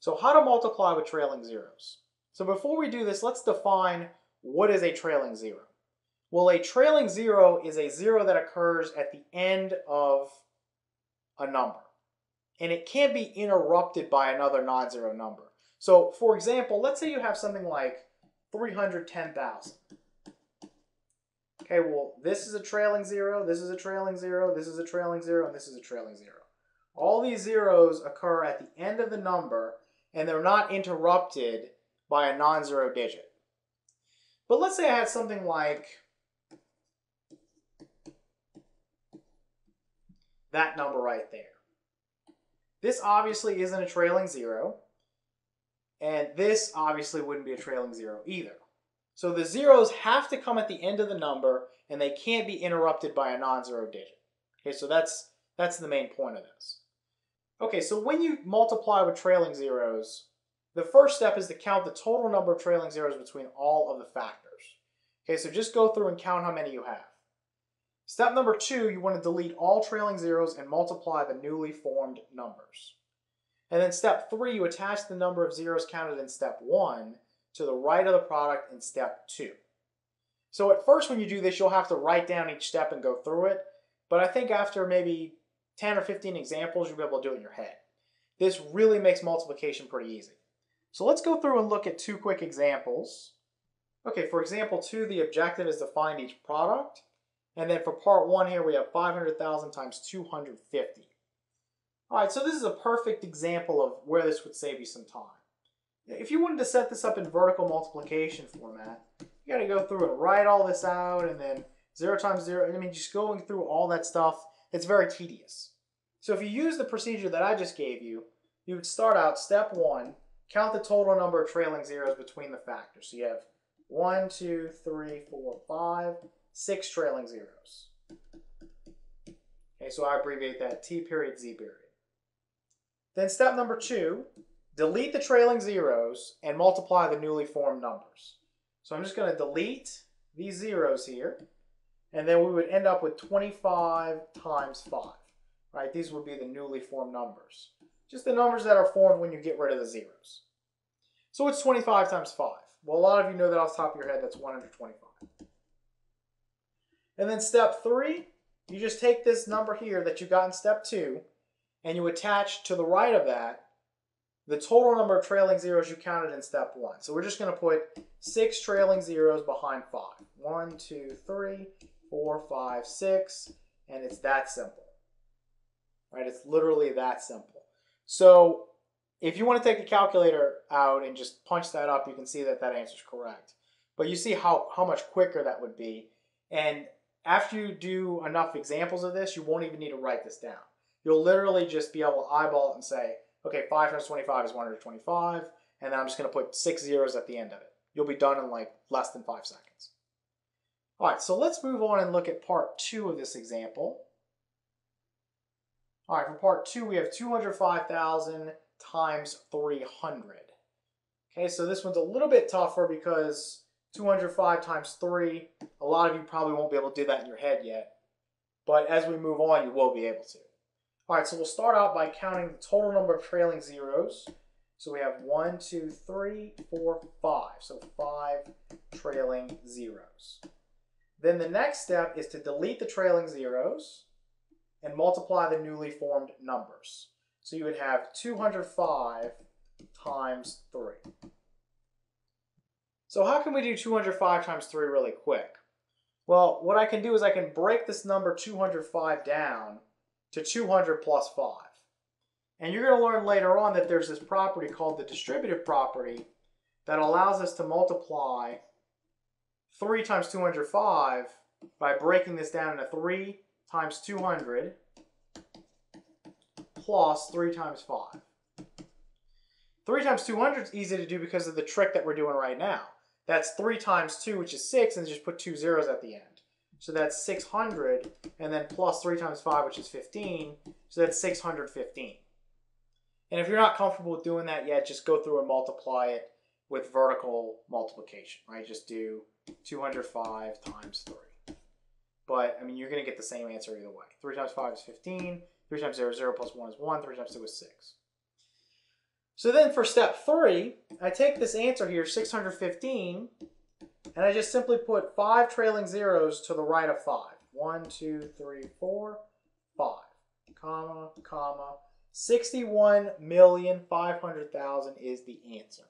So how to multiply with trailing zeros? So before we do this, let's define what is a trailing zero. Well, a trailing zero is a zero that occurs at the end of a number. And it can't be interrupted by another non-zero number. So for example, let's say you have something like 310,000. Okay, well, this is a trailing zero, this is a trailing zero, this is a trailing zero, and this is a trailing zero. All these zeros occur at the end of the number, and they're not interrupted by a non-zero digit. But let's say I had something like that number right there. This obviously isn't a trailing zero, and this obviously wouldn't be a trailing zero either. So the zeros have to come at the end of the number and they can't be interrupted by a non-zero digit. Okay, so that's that's the main point of this. Okay, so when you multiply with trailing zeros, the first step is to count the total number of trailing zeros between all of the factors. Okay, so just go through and count how many you have. Step number two, you want to delete all trailing zeros and multiply the newly formed numbers. And then step three, you attach the number of zeros counted in step one to the right of the product in step two. So at first when you do this, you'll have to write down each step and go through it. But I think after maybe 10 or 15 examples, you'll be able to do it in your head. This really makes multiplication pretty easy. So let's go through and look at two quick examples. Okay, for example two, the objective is to find each product. And then for part one here, we have 500,000 times 250. All right, so this is a perfect example of where this would save you some time. If you wanted to set this up in vertical multiplication format, you got to go through and write all this out and then 0 times 0. I mean, just going through all that stuff, it's very tedious. So if you use the procedure that I just gave you, you would start out step 1, count the total number of trailing zeros between the factors. So you have 1, 2, 3, 4, 5, 6 trailing zeros. Okay, so I abbreviate that T period, Z period. Then step number 2, delete the trailing zeros and multiply the newly formed numbers. So I'm just going to delete these zeros here, and then we would end up with 25 times 5. Right? These would be the newly formed numbers. Just the numbers that are formed when you get rid of the zeros. So it's 25 times 5. Well, a lot of you know that off the top of your head, that's 125. And then step 3, you just take this number here that you got in step 2, and you attach to the right of that the total number of trailing zeros you counted in step one. So we're just going to put six trailing zeros behind five. One, two, three, four, five, six, and it's that simple. Right? It's literally that simple. So if you want to take a calculator out and just punch that up, you can see that that answer is correct. But you see how, how much quicker that would be. And after you do enough examples of this, you won't even need to write this down. You'll literally just be able to eyeball it and say, okay, 5 times 25 is 125, and then I'm just going to put six zeros at the end of it. You'll be done in like less than five seconds. All right, so let's move on and look at part two of this example. All right, for part two, we have 205,000 times 300. Okay, so this one's a little bit tougher because 205 times 3, a lot of you probably won't be able to do that in your head yet. But as we move on, you will be able to. All right, so we'll start out by counting the total number of trailing zeros. So we have one, two, three, four, five. So five trailing zeros. Then the next step is to delete the trailing zeros and multiply the newly formed numbers. So you would have 205 times 3. So how can we do 205 times 3 really quick? Well, what I can do is I can break this number 205 down to 200 plus 5. And you're going to learn later on that there's this property called the distributive property that allows us to multiply 3 times 205 by breaking this down into 3 times 200 plus 3 times 5. 3 times 200 is easy to do because of the trick that we're doing right now. That's 3 times 2, which is 6, and just put two zeros at the end. So that's 600, and then plus 3 times 5, which is 15. So that's 615. And if you're not comfortable with doing that yet, just go through and multiply it with vertical multiplication, right? Just do 205 times 3. But, I mean, you're going to get the same answer either way. 3 times 5 is 15. 3 times 0 is 0 plus 1 is 1. 3 times 2 is 6. So then for step 3, I take this answer here, 615, and I just simply put 5 trailing zeros to the right of 5. 1, 2, 3, 4, 5, comma, comma. 61,500,000 is the answer.